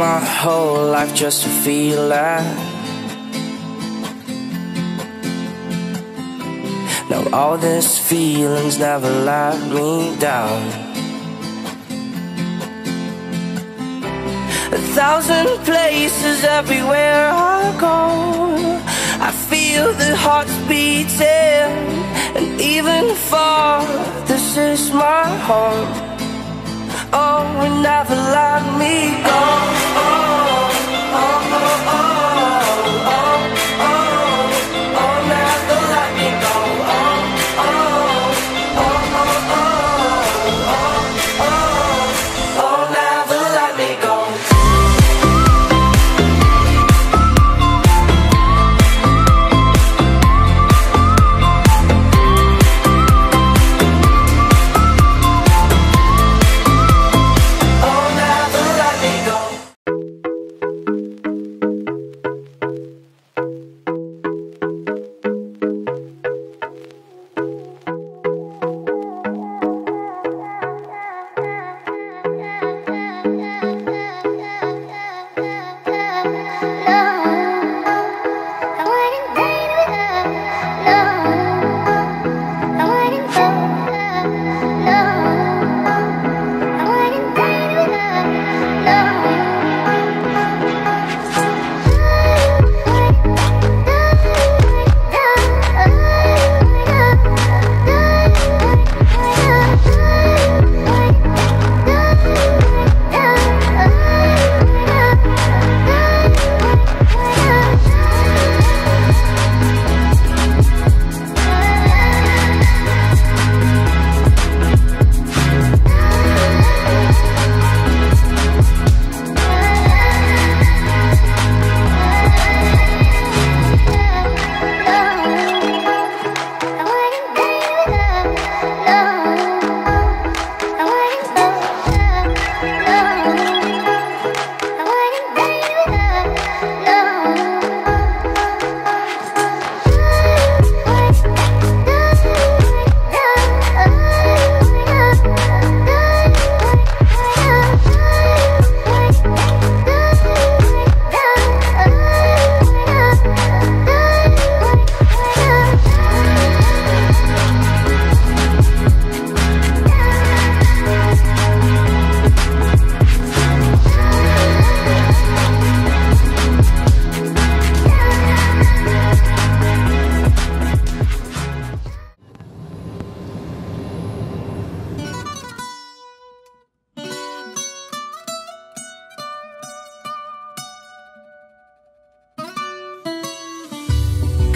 my whole life just to feel that. Now all these feelings never let me down. A thousand places everywhere I go. I feel the hearts beating, and even far, this is my home. Oh, and never let me go. Oh, oh, oh, oh. oh.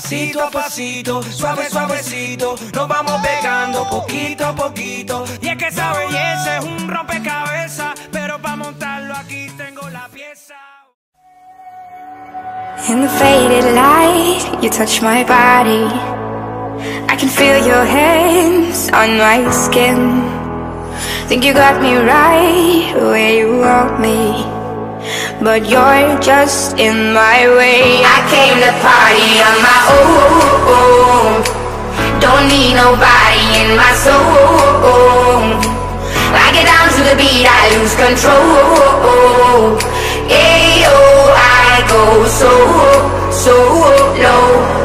Pasito a pasito, suave, suavecito, nos vamos pegando poquito a poquito. Y es que esa belleza es un rompecabezas, pero para montarlo aquí tengo la pieza. In the faded light, you touch my body. I can feel your hands on my skin. Think you got me right where you want me. But you're just in my way. I came to party on my own. Don't need nobody in my soul. I get down to the beat, I lose control. Ayo, I go so, so low.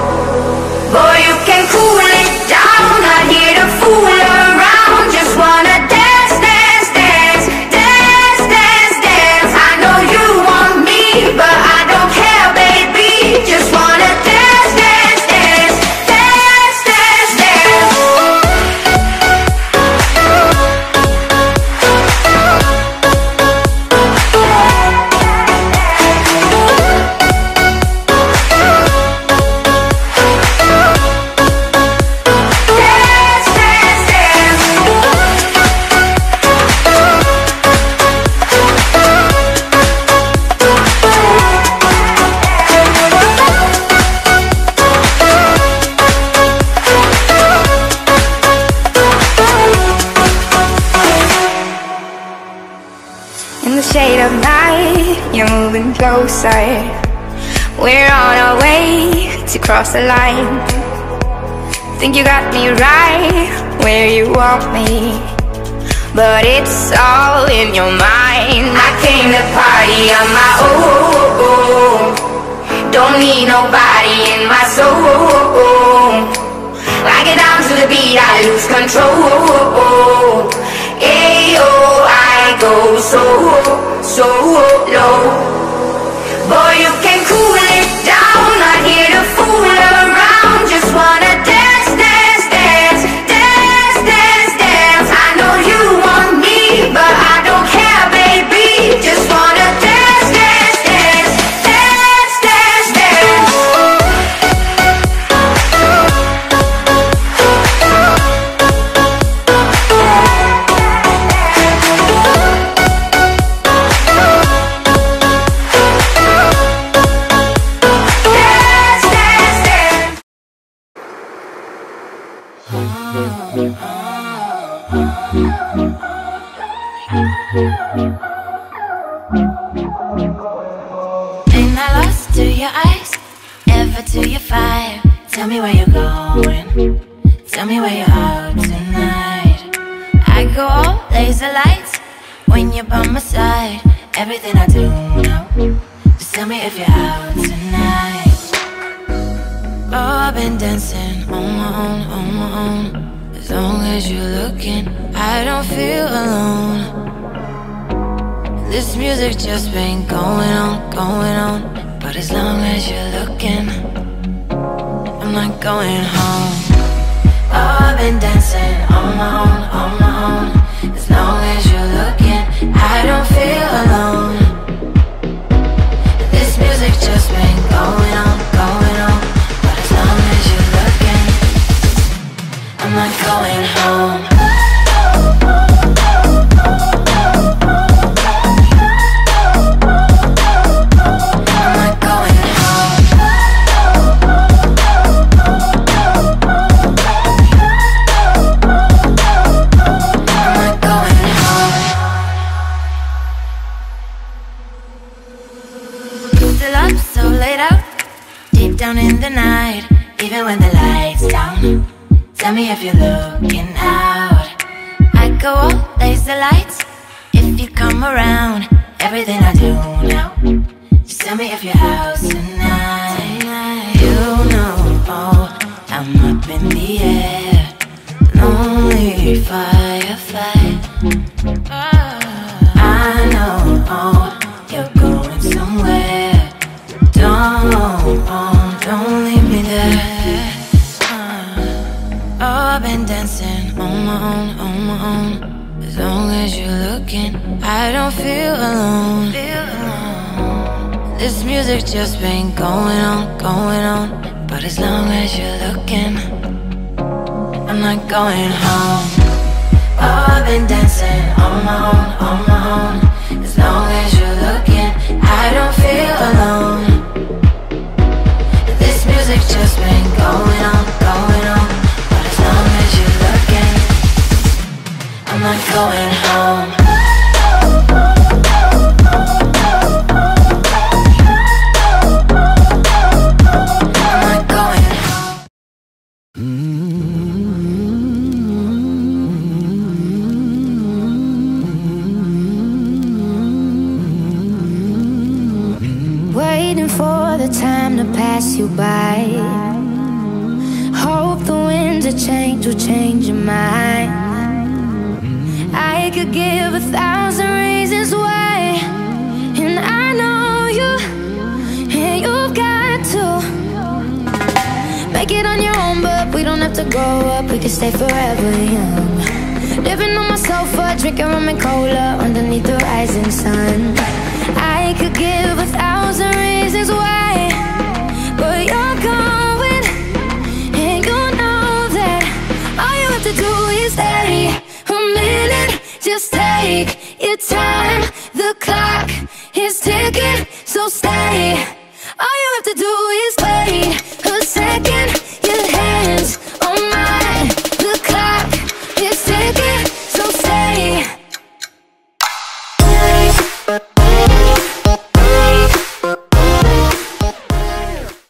Closer. We're on our way to cross the line. Think you got me right where you want me. But it's all in your mind. I came to party on my own. Don't need nobody in my soul. Like get down to the beat, I lose control. Ayo, I go so, so low. Boy, To your eyes, ever to your fire? Tell me where you're going. Tell me where you're out tonight. I go all laser lights when you're by my side. Everything I do now. Just tell me if you're out tonight. Oh, I've been dancing on my own, on my own. As long as you're looking, I don't feel alone. This music just been going on, going on. But as long as you're looking, I'm not going home. Oh, I've been dancing on my own, on my own. As long as you're looking, I don't feel alone. Tell me if you're looking out. I go all laser lights if you come around. Everything I do now. Just tell me if you're out As long as you're looking, I don't feel alone. This music just been going on, going on. But as long as you're looking, I'm not going home. Oh, I've been dancing on my own, on my own. As long as you're looking, I don't feel alone. This music just been going on, not going home. Waiting for the time to pass you by. Hope the winds of change will change your mind. I could give a thousand reasons why, and I know you, and you've got to make it on your own. But we don't have to grow up, we can stay forever young. Living on my sofa, drinking rum and cola underneath the rising sun. I could give a thousand reasons why, but you're going, and you know that all you have to do is stay take your time. The clock is ticking, so stay.